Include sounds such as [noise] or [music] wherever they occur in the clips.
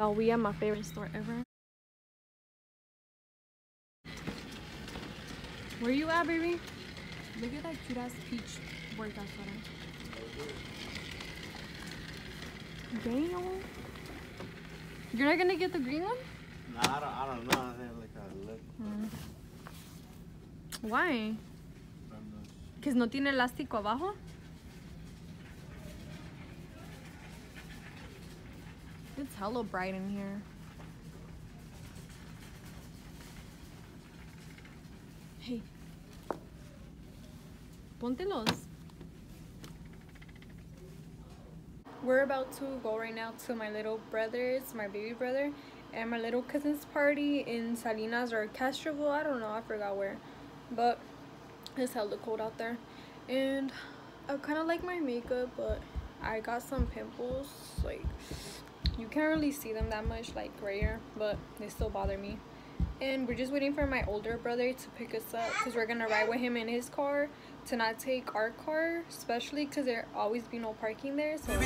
Y'all, we at my favorite store ever. Where you at, baby? Look at that cute ass peach workout sweater. Damn. You're not gonna get the green one? Nah, I don't, I don't know. I think like a look. Hmm. Why? Because no tiene elástico abajo. It's hella bright in here. Hey. Póntelos. We're about to go right now to my little brother's, my baby brother, and my little cousin's party in Salinas or Castroville. I don't know. I forgot where. But it's hella cold out there. And I kind of like my makeup, but I got some pimples. Like, you can't really see them that much, like here, but they still bother me. And we're just waiting for my older brother to pick us up because we're gonna ride with him in his car to not take our car, especially because there always be no parking there. So el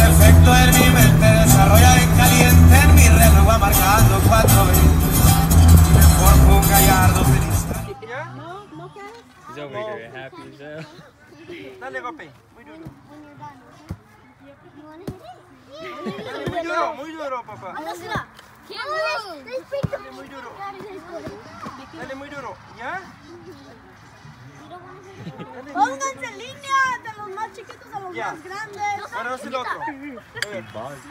efecto mi mente desarrolla en caliente en mi reloj Dale, Gope. Muy duro. muy duro, muy duro, papá. Muy duro. Dale muy duro. ¿Ya? Pónganse en línea de los más chiquitos a los yeah. más grandes. Ahora es el otro.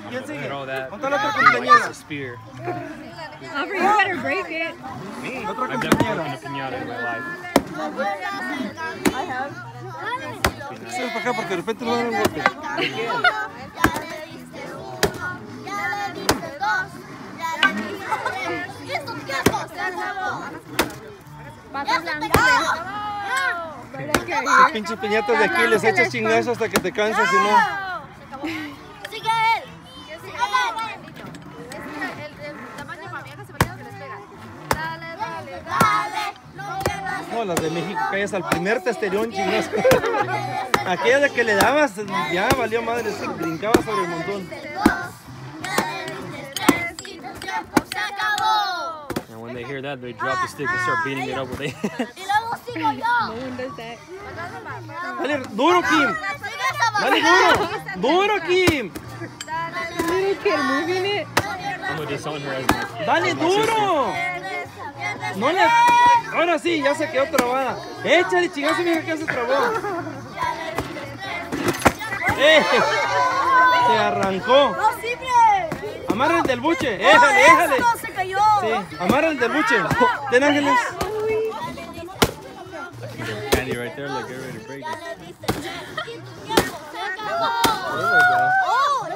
¿Quién sigue? Ponte otro compañero. spear. You better break it. Me? Otro I have. Sube para acá porque de repente me van a golpe. Ya le diste uno, ya le diste dos, ya le diste tres. ¡Listo, tiempo! ¡Se acabó! ¡Ya se te acabó! Esas pinches piñatas de aquí les echas chingazo hasta que te cansas y no. No, las de México caes al primer chingazo. [laughs] Aquella de que le dabas, ya valió madre, se brincaba sobre el montón. se acabó. And when they hear that, they drop the stick and start beating it up with one does that. Dale, duro, Kim. Dale, duro. Duro, Kim. Little kid moving it. I'm gonna disown her as my. Dale, duro. No le... Ahora sí, ya se quedó trabada. Échale chingazo, mira que ya se trabó. ¡Eh! Se arrancó. ¡No, siempre! Amarra el del buche. Éjale, éjale. ¡Eso se cayó! Sí, amarra el del buche. Ten ángeles. Candy right there, like get ready to break it. Oh,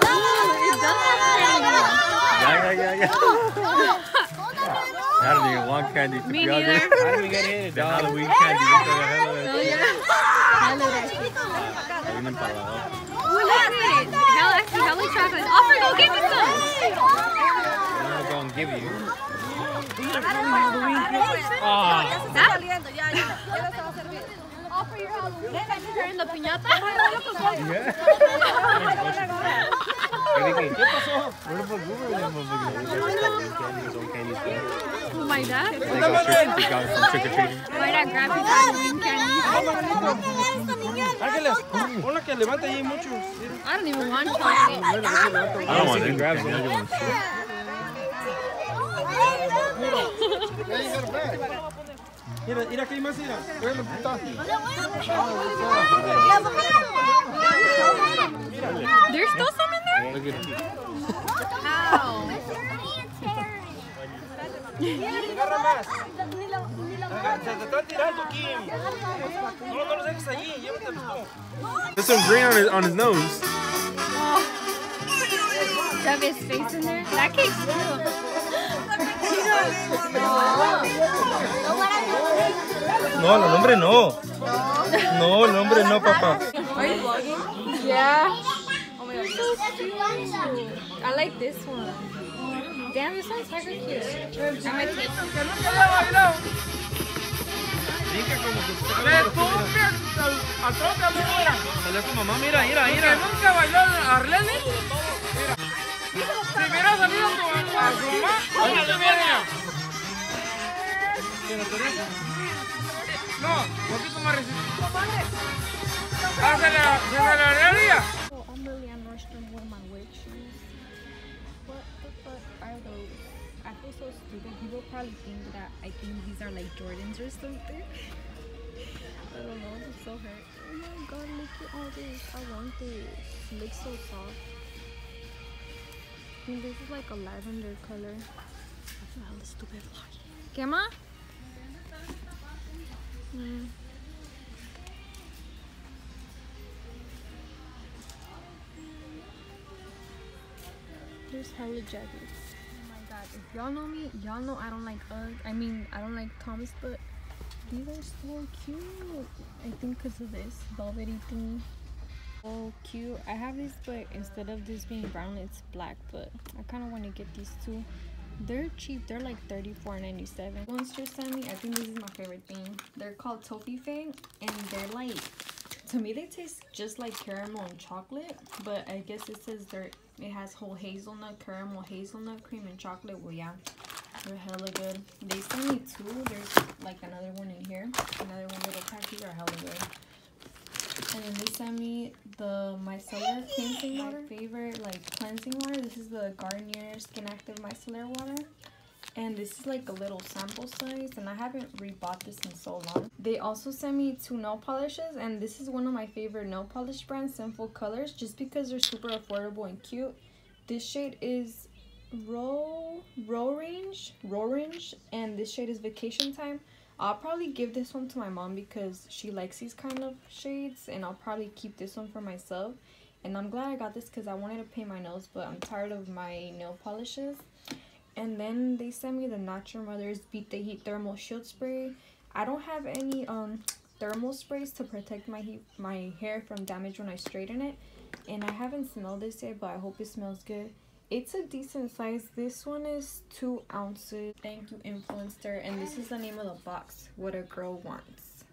yeah, yeah, yeah. I don't even want candy to Me be honest. neither. How do we get in? The Halloween candy. What the hell is Oh, yeah. Vienen para. Ooh, look at it. Hell, actually, hella chocolate. Offer, go give me some. I'm not going to give you. Ah, Offer your Halloween. Her in the piñata. yeah. ¿Qué pasó? Where the fuck were them motherfuckers? Candy, his own candy stuff. Oh, my dad. I think I trick- he got it from trick or treating. My dad grabbed his Halloween candy. Ángeles, una que levanta ahí mucho. I don't even want chocolate. I don't want it. Grab some other ones. Mira, mira que hay más, mira. Tráele un putazo. There's still some in there? Look at it. How? Agarra más. Te está tirando, Kim. No, no los dejes allí, llévatelos tú. There's some green on his, on his nose. Shove his face in there. That cake's good. [laughs] [laughs] No, el nombre no. No, el nombre no, papá. Yeah. Oh my god, so cute. I like this one. Damn, this one's super cute. I'm gonna take Sí, brinca como que se Ve, tú, mira, al- al trote, al fuera. Salió tu mamá, mira, mira, Que mira. nunca bailó Arlene. Mira. Si hubiera salido tu, a tu mamá, órale, mira. No, poquito más resistente. Se le, se aceleraría. Oh, I'm really Nordstrom with my work shoes. What the fuck are those? I feel so stupid. People probably think that I think these are like Jordans or something. [laughs] I don't know. It's so hurt. Oh my god, look at all this. I want this. It looks so soft. I think this is like a lavender color. I'm hella stupid vlogging. ¿Qué más? Mm. There's hella jackets. Oh my god, if y'all know me, y'all know I don't like Ugg. I mean, I don't like Thomas, but these are so cute. I think because of this velvety thing. So cute. I have these, but instead of this being brown, it's black. But I kind of want to get these two. They're cheap. They're like $34.97. Monster me. I think this is my favorite thing. They're called Toffifay, and they're like to me they taste just like caramel and chocolate but i guess it says they're it has whole hazelnut caramel hazelnut cream and chocolate well yeah they're hella good they sent me two there's like another one in here another one little pack these are hella good and then they sent me the micellar cleansing water. My favorite like cleansing water. This is the garnier skin active micellar water. And this is like a little sample size and i haven't rebought this in so long. They also sent me two nail polishes and this is one of my favorite nail polish brands sinful colors just because they're super affordable and cute. This shade is row row range row range and this shade is vacation time i'll probably give this one to my mom because she likes these kind of shades and i'll probably keep this one for myself and i'm glad i got this because i wanted to paint my nails but i'm tired of my nail polishes and then they sent me the Not Your Mother's Beat the Heat Thermal Shield Spray. I don't have any um thermal sprays to protect my heat, my hair from damage when I straighten it. And I haven't smelled this yet, but I hope it smells good. It's a decent size. This one is two ounces. Thank you, Influenster. And this is the name of the box. What a girl wants.